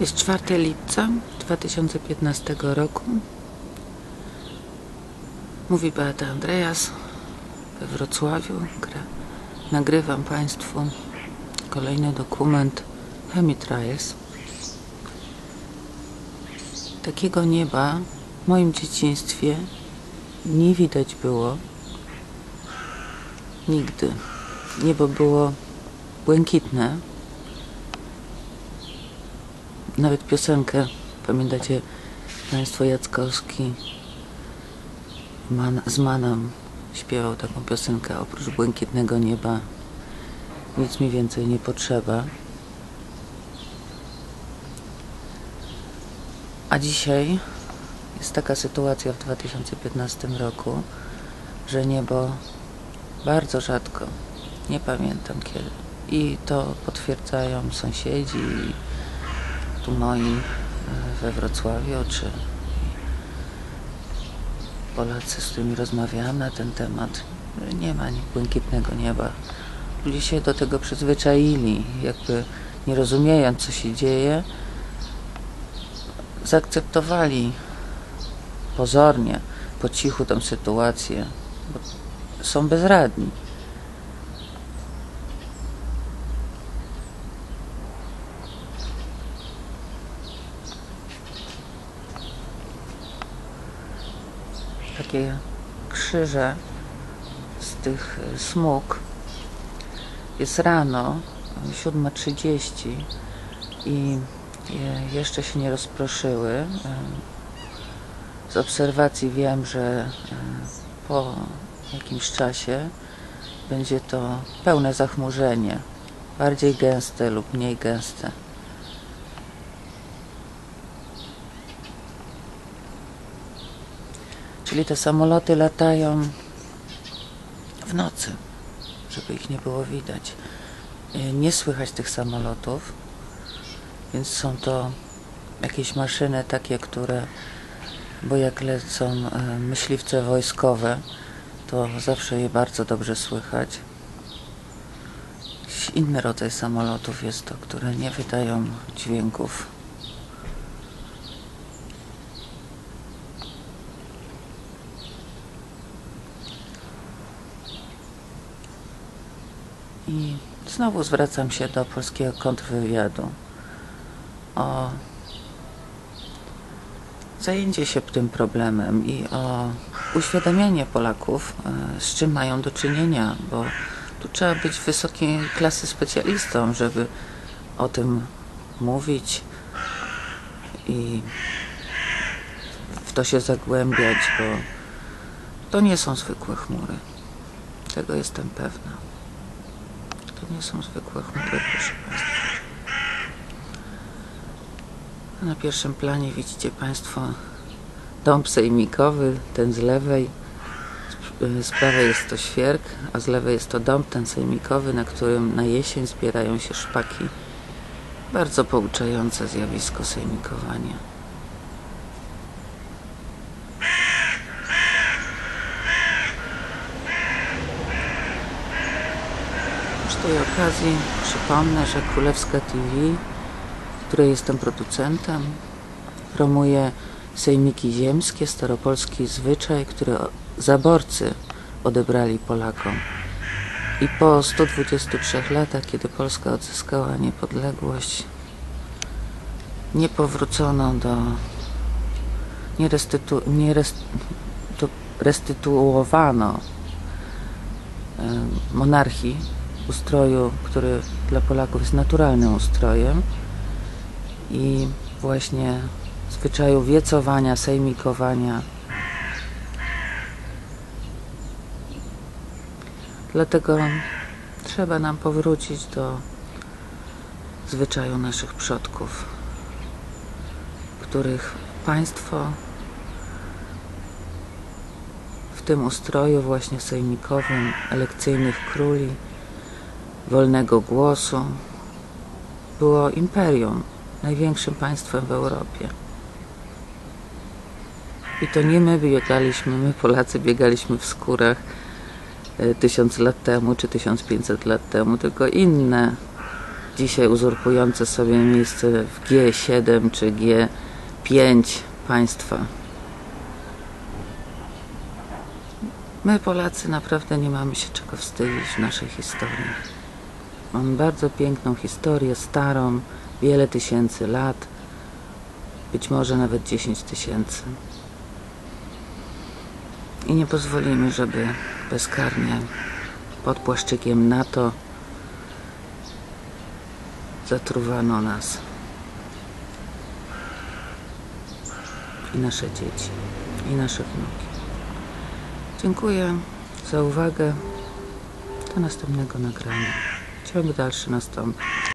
Jest 4 lipca 2015 roku. Mówi Beata Andreas we Wrocławiu. Nagrywam Państwu kolejny dokument Chemitrials. Takiego nieba w moim dzieciństwie nie widać było nigdy. Niebo było błękitne. Nawet piosenkę, pamiętacie Państwo Jackowski Man, z Manem śpiewał taką piosenkę oprócz błękitnego nieba nic mi więcej nie potrzeba. A dzisiaj jest taka sytuacja w 2015 roku, że niebo bardzo rzadko, nie pamiętam kiedy. I to potwierdzają sąsiedzi, tu moi e, we Wrocławiu, czy Polacy, z którymi rozmawiałam na ten temat, nie ma błękitnego nieba. Ludzie się do tego przyzwyczaili, jakby nie rozumiejąc, co się dzieje, zaakceptowali pozornie, po cichu tą sytuację, bo są bezradni. Takie krzyże z tych y, smug jest rano 7.30 i je- jeszcze się nie rozproszyły. Y, Z obserwacji wiem, że y, po jakimś czasie będzie to pełne zachmurzenie, bardziej gęste lub mniej gęste. Czyli te samoloty latają w nocy, żeby ich nie było widać. Y, Nie słychać tych samolotów, więc są to jakieś maszyny takie, które, bo jak lecą e, myśliwce wojskowe, to zawsze je bardzo dobrze słychać. Jakiś inny rodzaj samolotów jest to, które nie wydają dźwięków. I znowu zwracam się do polskiego kontrwywiadu o zajęcie się tym problemem i o uświadamianie Polaków, e, z czym mają do czynienia, bo tu trzeba być wysokiej klasy specjalistą, żeby o tym mówić i w to się zagłębiać, bo to nie są zwykłe chmury. Tego jestem pewna. To nie są zwykłe chmury, proszę Państwa. Na pierwszym planie widzicie Państwo dom sejmikowy, ten z lewej. Z- prawej jest to świerk, a z lewej jest to dom ten sejmikowy, na którym na jesień zbierają się szpaki. Bardzo pouczające zjawisko sejmikowania. Okazji przypomnę, że Królewska TV, której jestem producentem, promuje sejmiki ziemskie, staropolski zwyczaj, który zaborcy odebrali Polakom. I po 123 latach, kiedy Polska odzyskała niepodległość, nie powrócono do nie, restytu, nie restytuowano monarchii, ustroju, który dla Polaków jest naturalnym ustrojem i właśnie zwyczaju wiecowania, sejmikowania. Dlatego trzeba nam powrócić do zwyczaju naszych przodków, których państwo w tym ustroju właśnie sejmikowym elekcyjnych króli, wolnego głosu było imperium, największym państwem w Europie. I to nie my biegaliśmy, my Polacy biegaliśmy w skórach e, tysiąc lat temu czy 1500 lat temu, tylko inne dzisiaj uzurpujące sobie miejsce w G7 czy G5 państwa. My Polacy naprawdę nie mamy się czego wstydzić w naszej historii. Mamy bardzo piękną historię, starą, wiele tysięcy lat, być może nawet 10 tysięcy. I nie pozwolimy, żeby bezkarnie pod płaszczykiem NATO zatruwano nas i nasze dzieci, i nasze wnuki. Dziękuję za uwagę. Do następnego nagrania. Чем дальше на там?